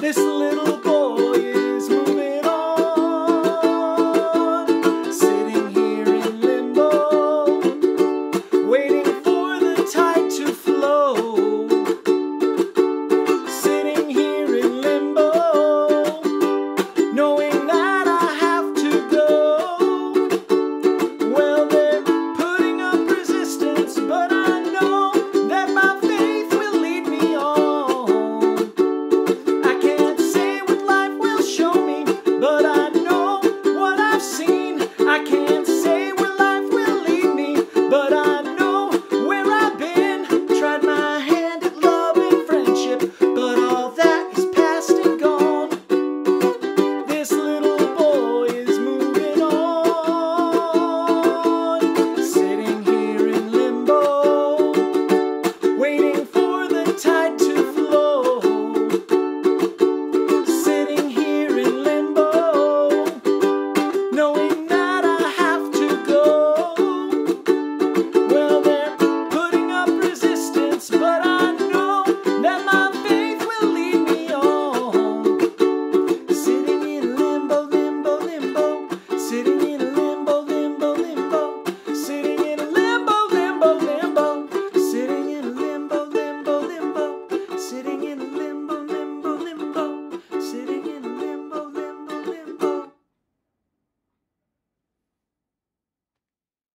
this little boy.